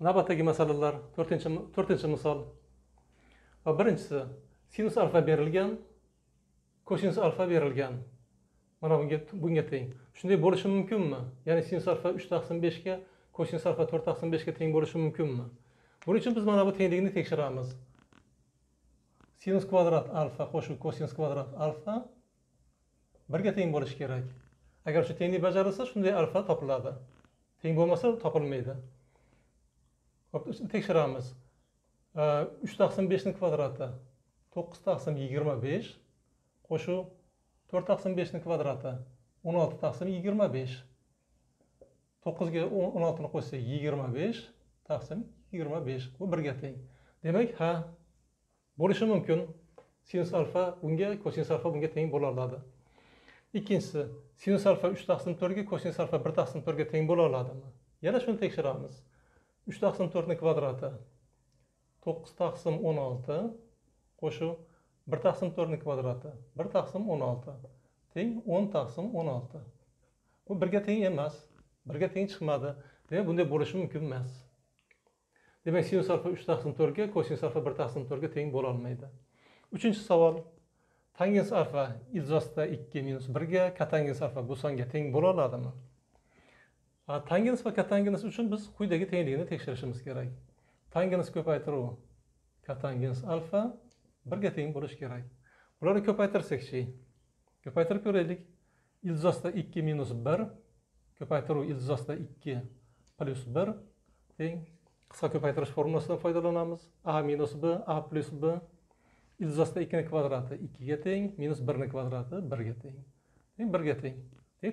navbatdagi masalalar to'rtinchi to'rtinchi misol. Va birinchisi sinus alfa berilgan kosinus alfa berilgan. Mana bunga bunga teng. Shunday bo'lishi mumkinmi? Ya'ni sinus alfa uch taqsim beshga kosinus alfa to'rt taqsim beshga teng bo'lishi mumkinmi? Buning uchun biz mana bu tenglikni tekshiramiz. Sinus kvadrat alfa qo'shib kosinus kvadrat alfa birga teng bo'lishi kerak. Agar shu tenglik bajarilsa shunday alfa topiladi. Teng bo'lmasa topilmaydi. Hop tekshiramiz. Uch taqsim beshni kvadrati to'qqiz taqsim yigirma besh qo'shuv to'rt taqsim beshni kvadrati o'n olti taqsim yigirma besh. To'qqizga o'n oltini qo'shsak yigirma besh taqsim yigirma besh. Bu birga teng. Demak ha bo'lishi mumkin. Sinus alfa unga kosinus alfa bunga teng bo'la oladi ikkinchisi sinus alfa uch taqsim to'rtga kosinus alfa bir taqsim to'rtga teng bo'la oladimi yana shuni tekshiramiz. Uch taqsim to'rtni kvadrati. to'qqiz taqsim o'n olti. Qo'shuv bir taqsim to'rtni kvadrati. bir taqsim o'n olti. Teng o'n taqsim o'n olti. Bu birga teng emas birga teng chiqmadi. Demak bunday bo'lishi mumkin emas. Demak sinus alfa uch taqsim to'rtga kosinus alfa bir taqsim to'rtga teng bo'lolmaydi. Uchinchi savol. Tangens alfa ilzosda ikki minus birga katangens alfa bu songa teng bo'la oladimi? Tangens va katangens uchun biz quyidagi tengligini tekshirishimiz kerak tangens ko'paytiruv katangens alfa birga teng bo'lishi kerak bularni ko'paytirsakchi ko'paytirib ko'raylik ilzosda ikki minus bir ko'paytiruv ilzosda ikki plyus bir teng qisqa ko'paytirish formulasidan foydalanamiz a minus b a plyus b ilzosda ikkini kvadrati ikkiga teng minus birni kvadrati birga teng teng birga teng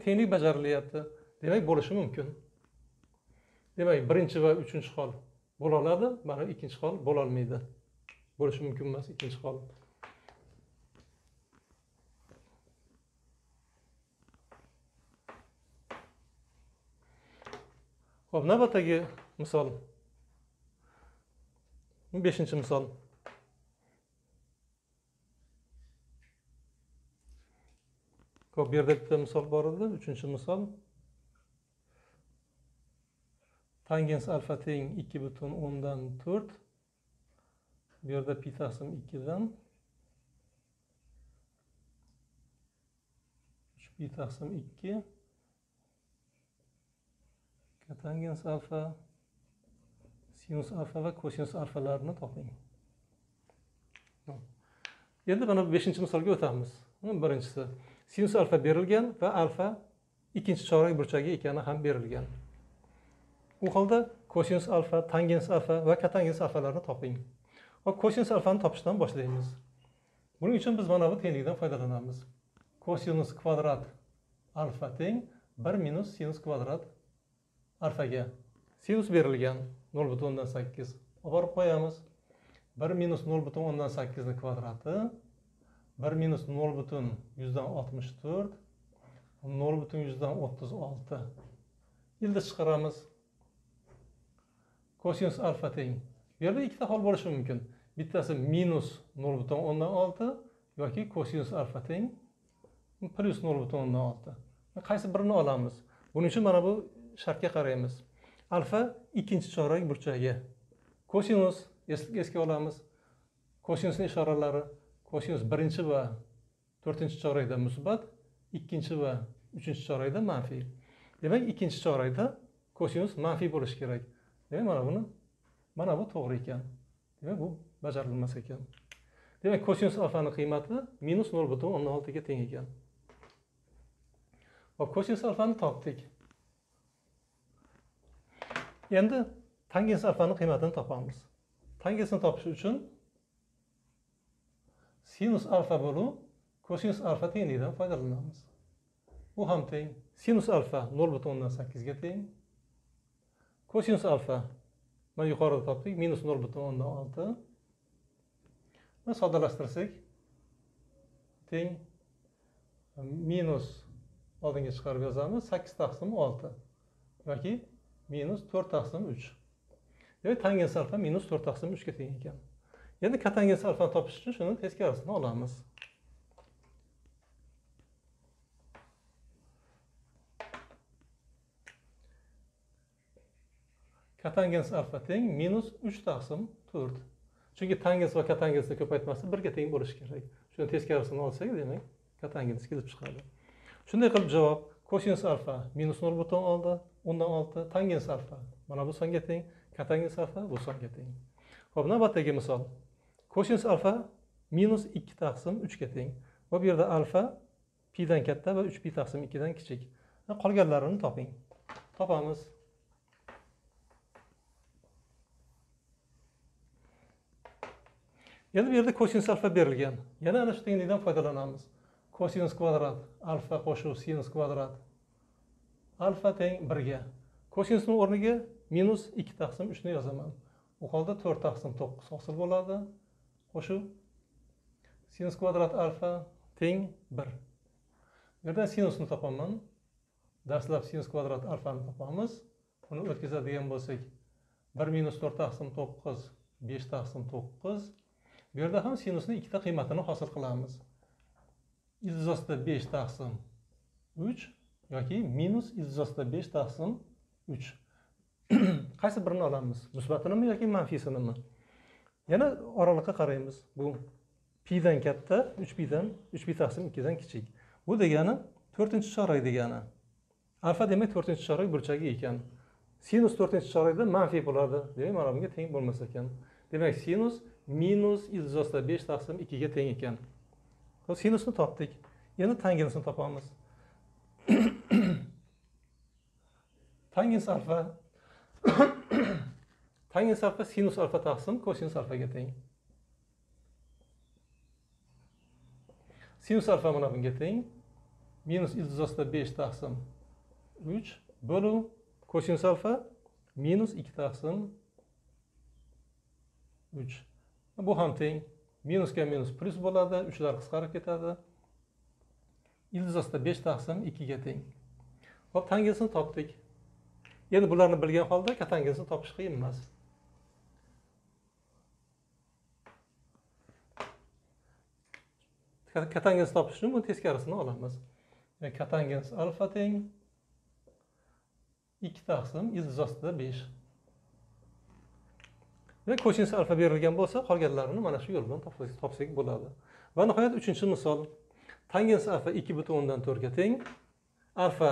tenglik bajarilyapti demak bo'lishi mumkin. Demak birinchi va uchinchi hol bo'la oladi mana ikkinchi hol bo'lolmaydi bo'lishi mumkin emas ikkinchi hol. Ho'p navbatdagi misol. Beshinchi misol. Ho'p bu yerda bitta misol bor edi. Uchinchi misol. Tangens alfa teng ikki butun o'ndan to'rt. Bu yerda pi taqsim ikkidan. Uch pi taqsim ikki kotangens alfa sinus alfa va kosinus alfalarni toping. Endi mana beshinchi misolga o'tamiz. Birinchisi sinus alfa berilgan va alfa ikkinchi chorak burchagi ekani ham berilgan. U holda kosinus alfa tangens alfa va katangens alfalarni toping hop kosinus alfani topishdan boshlaymiz buning uchun biz mana bu tenglikdan foydalanamiz kosinus kvadrat alfa teng bir minus sinus kvadrat alfaga sinus berilgan nol butun o'ndan sakkiz olib borib qo'yamiz. Bir minus nol butun o'ndan sakkizni kvadrati bir minus nol butun yuzdan oltmish to'rt nol butun yuzdan o'ttiz olti. Ildiz chiqaramiz. Kosinus alfa teng bu yerda ikkita hol bo'lishi mumkin bittasi minus nol butun o'ndan olti yoki kosinus alfa teng plyus nol butun o'ndan olti qaysi birini olamiz buning uchun mana bu shartga qaraymiz alfa ikkinchi chorak burchagi kosinus esga olamiz kosinusni ishoralari kosinus birinchi va to'rtinchi chorakda musbat ikkinchi va uchinchi chorakda manfiy demak ikkinchi chorakda kosinus manfiy bo'lishi kerak demak mana buni mana bu to'g'ri ekan. Demak bu bajarilmas ekan. Demak kosinus alfani qiymati minus nol butun o'ndan oltiga teng ekan. Hop kosinus alfani topdik. Endi tangens alfani qiymatini topamiz. Tangensni topish uchun sinus alfa bo'luv kosinus alfa tengligidan foydalanamiz. Bu ham teng. Sinus alfa nol butun o'ndan sakkizga teng. Kosinus alfa. Mana yuqorida topdik. Minus nol butun o'ndan olti. Va soddalashtirsak teng. Minus oldinga chiqarib yozamiz. Sakkiz taqsim olti. Yoki minus to'rt taqsim uch. Demak tangens alfa minus to'rt taqsim uchga teng ekan. Endi katangens alfani topish uchun shuni teskarisini olamiz. Katangens alfa teng minus uch taqsim to'rt. Chunki tangens va katangensni ko'paytmasi birga teng bo'lishi kerak. Shuni teskarisini olsak demak katangens kelib chiqadi. Shunday qilib javob kosinus alfa minus nol butun olti o'ndan olti tangens alfa. Mana bu songa teng katangens alfa bu songa teng. Ho'p navbatdagi misol. Kosinus alfa minus ikki taqsim uchga teng. Va bu yerda alfa pidan katta va uch pi taqsim ikkidan kichik. Qolganlarini toping. Topamiz. Endi bu yerda kosinus alfa berilgan. Yana ana shu tenglikdan foydalanamiz. Kosinus kvadrat alfa qo'shuv sinus kvadrat. Alfa teng birga. Kosinusni o'rniga minus ikki taqsim uchni yozaman. U holda to'rt taqsim to'qqiz hosil bo'ladi. Qo'shuv sinus kvadrat alfa teng bir. Bu yerdan sinusni topaman. Dastlab sinus kvadrat alfani topamiz. Uni o'tkazadigan bo'lsak bir minus to'rt taqsim to'qqiz besh taqsim to'qqiz. Bu yerda ham sinusni ikkita qiymatini hosil qilamiz. Izzosida besh taqsim uch yoki minus izzosida besh taqsim uch. Qaysi birini olamiz? Musbatinimi yoki manfiysinimi yana oraliqqa qaraymiz. Bu pidan katta uch pidan uch pi taqsim ikkidan kichik. Bu degani to'rtinchi chorak degani. Alfa demak to'rtinchi chorak burchagi ekan. Sinus to'rtinchi chorakda manfiy bo'ladi demak mana bunga teng bo'lmas ekan. Demak sinus minus izzosida besh taqsim ikkiga teng ekan. Sinusni topdik. Endi tangensni topamiz. Tangens alfa tangens alfa sinus alfa taqsim kosinus alfaga teng. Sinus alfa mana bunga teng. Minus izzosida besh taqsim uch bo'luv kosinus alfa minus ikki taqsim uch. Bu ham teng minusga minus plyus bo'ladi uchlar qisqarib ketadi. Ildizosida besh taqsim ikkiga teng. Hop tangensni topdik. Endi bularni bilgan holda katangensini topish qiyin emas. Katangens topish uchun buni teskarisini olamiz. Katangens alfa teng ikki taqsim ildizosida besh. Demak kosinus alfa berilgan bo'lsa qolganlarini mana shu yo'l bilan topsak bo'ladi. Va nihoyat uchinchi misol tangens alfa ikki butun o'ndan to'rtga teng alfa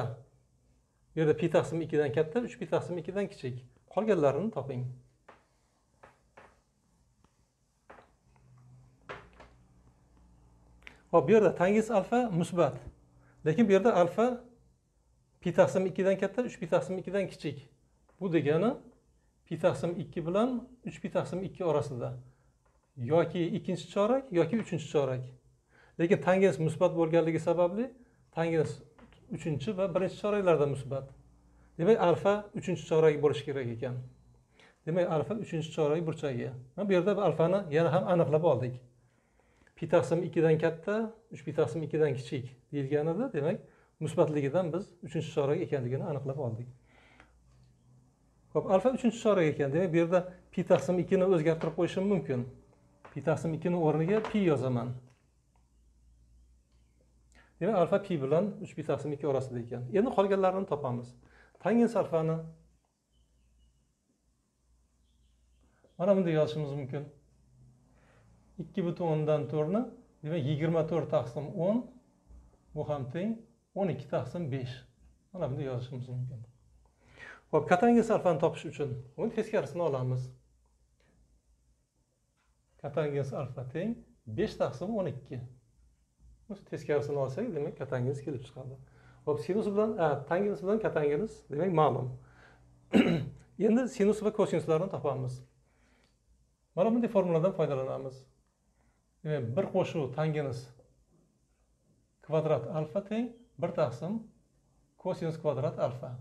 bu yerda pi taqsim ikkidan katta uch pi taqsim ikkidan kichik. Qolganlarini toping. Hop bu yerda tangens alfa musbat lekin bu yerda alfa pi taqsim ikkidan katta uch pi taqsim ikkidan kichik. Bu degani pi taqsim ikki bilan uch pi taqsim ikki orasida. Yoki ikkinchi chorak yoki uchinchi chorak. Lekin tangens musbat bo'lganligi sababli tangens uchinchi va birinchi choraklarda musbat. Demak alfa uchinchi chorak bo'lishi kerak ekan. Demak alfa uchinchi chorak burchagi. Bu yerda alfani yana ham aniqlab oldik. Pi taqsim ikkidan katta uch pi taqsim ikkidan kichik deyilgan edi demak musbatligidan biz uchinchi chorak ekanligini aniqlab oldik. Ho'p alfa uchinchi chorak ekan demak bu yerda pi taqsim ikkini o'zgartirib qo'yishim mumkin. Pi taqsim ikkini o'rniga pi yozaman. Demak alfa pi bilan uch pi taqsim ikki orasida ekan. Endi qolganlarini topamiz. Tangens alfani. Mana bunday yozishimiz mumkin. Ikki butun o'ndan to'rtni demak yigirma to'rt taqsim o'n bu ham teng. O'n ikki taqsim besh. Mana bunday yozishimiz mumkin. Ho'p katangens alfani topish uchun uni teskarisini olamiz. Katangiz alfa teng besh taqsim o'n ikki. Teskarisini olsak demak katangiz kelib chiqadi. Hop sinus bilan tangens bilan katangens demak ma'lum. Endi sinus va kosinuslarni topamiz. Mana bunday formuladan foydalanamiz. Demak bir qo'shuv tangens kvadrat alfa teng bir taqsim kosinus kvadrat alfa.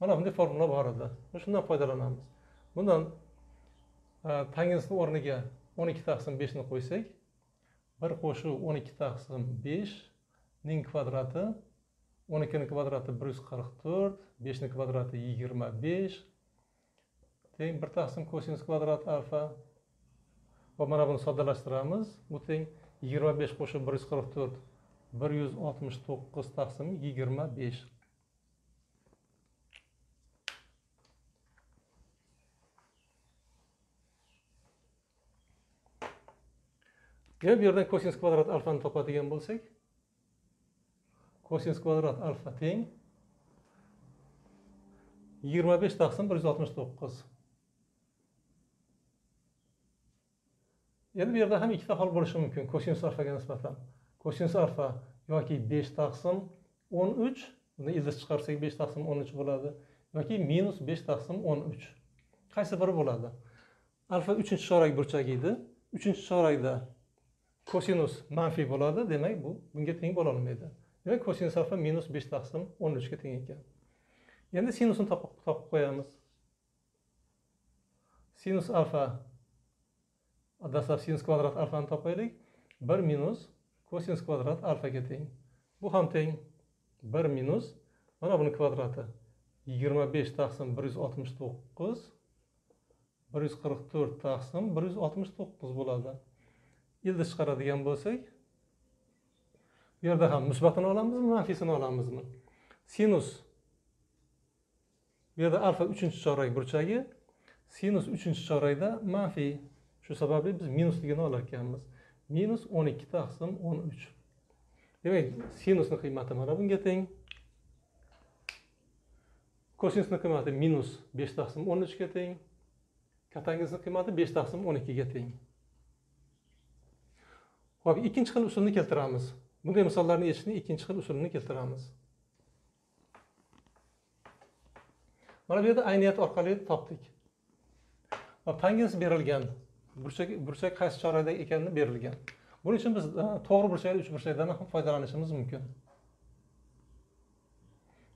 Mana bunday formula bor edi. Shundan foydalanamiz. Bundan e, tangensni o'rniga o'n ikki taqsim beshni qo'ysak bir qo'shuv o'n ikki taqsim beshning kvadrati o'n ikkini kvadrati bir yuz qirq to'rt beshni kvadrati yigirma besh teng bir taqsim kosinus kvadrat alfa. Va mana buni soddalashtiramiz. Bu teng yigirma besh qo'shib bir yuz qirq to'rt bir yuz oltmish to'qqiz taqsim yigirma besh. Yana bu yerdan kosinus kvadrat alfani topadigan bo'lsak kosinus kvadrat alfa teng yigirma besh taqsim bir yuz oltmish to'qqiz. Endi bu yerda ham ikkita hol bo'lishi mumkin kosinus alfaga nisbatan. Kosinus alfa yoki besh taqsim o'n uch buni ildiz chiqarsak besh taqsim o'n uch bo'ladi yoki minus besh taqsim o'n uch. Qaysi biri bo'ladi? Alfa uchinchi chorak burchagi edi. Uchinchi chorakda kosinus manfiy bo'ladi demak bu bunga teng bo'lolmaydi. Demak kosinus alfa minus besh taqsim o'n uchga teng ekan. Endi sinusini topib qo'yamiz. Sinus alfa dastlab sinus kvadrat alfani topaylik. Bir minus kosinus kvadrat alfaga teng. Bu ham teng. Bir minus mana buni kvadrati. Yigirma besh taqsim bir yuz oltmish to'qqiz bir yuz qirq to'rt taqsim bir yuz oltmish to'qqiz bo'ladi. Yilda chiqaradigan bo'lsak bu yerda ham musbatini olamizmi manfiysini olamizmi? Sinus bu yerda alfa uchinchi chorak burchagi sinus uchinchi chorakda manfiy shu sababli biz minusligini olarkanmiz. Minus o'n ikki taqsim o'n uch. Demak sinusni qiymati mana bunga teng. Kosinusni qiymati minus besh taqsim o'n uchga teng. Katangizni qiymati besh taqsim o'n ikkiga teng. Ho'p ikkinchi xil usulni keltiramiz. Bunday misollarni yechishni ikkinchi xil usulini keltiramiz. Mana bu yerda ayniyat orqali topdik. Tangens berilgan. Burchak burchak qaysi chorakda ekanini berilgan. Buning uchun biz e, to'g'ri burchakli uch burchakdan ham foydalanishimiz mumkin.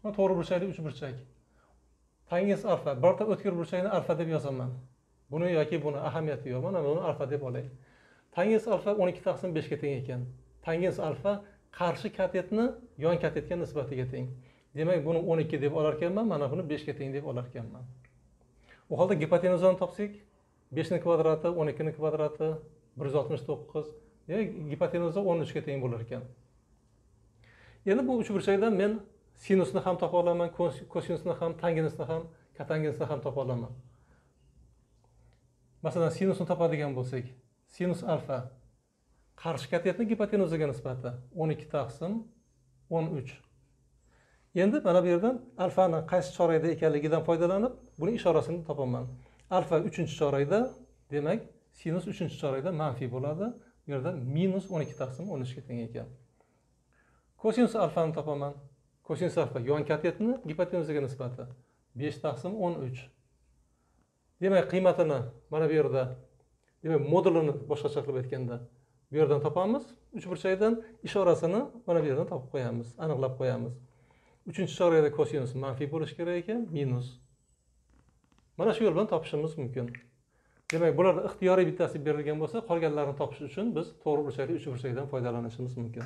To'g'ri burchakli uch burchak. Tangens alfa. Birorta o'tkir burchakni alfa deb yozaman. Buni yoki buni ahamiyati yo'q. Mana buni alfa deb olaylik. Tangens alfa o'n ikki taqsim beshga teng ekan. Tangens alfa qarshi katetni yon katetga nisbatiga teng. Demak buni o'n ikki deb olar ekanman mana buni beshga teng deb olar ekanman. U holda gipotenuzani topsak beshni kvadrati o'n ikkini kvadrati bir yuz oltmish to'qqiz demak gipotenuza o'n uchga teng bo'lar ekan. Endi bu uchburchakdan men sinusni ham topa olaman kosinusni ham tangensni ham katanginsni ham topa olaman. Masalan sinusni topadigan bo'lsak sinus alfa. Qarshi katetni gipotenuzaga nisbati. o'n ikki taqsim o'n uch. Endi mana bu yerdan alfani qaysi chorakda ekanligidan foydalanib buni ishorasini topaman. Alfa uchinchi chorakda demak sinus uchinchi chorakda manfiy bo'ladi. Bu yerda minus o'n ikki taqsim o'n uchga teng ekan. Kosinus alfani topaman. Kosinus alfa yon katetni gipotenuzaga nisbati. Besh taqsim o'n uch. Demak qiymatini mana bu yerda demak modulini boshqacha qilib aytganda bu yerdan topamiz. Uch burchakdan ishorasini mana bu yerdan topib qo'yamiz aniqlab qo'yamiz. Uchinchi chorakda kosinus manfiy bo'lishi kerak ekan minus. Mana shu yo'l bilan topishimiz mumkin. Demak bular ixtiyoriy bittasi berilgan bo'lsa qolganlarini topish uchun biz to'g'ri burchakli uch burchakdan foydalanishimiz mumkin.